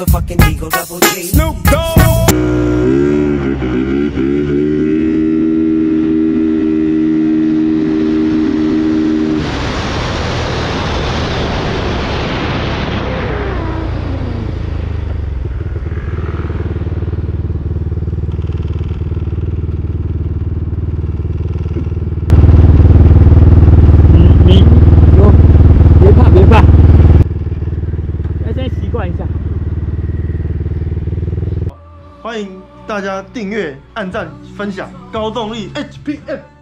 motherfucking Eagle Double G. Snoop Dogg. Esse é esse, igual a 欢迎大家订阅、按赞、分享，高动力 HPM。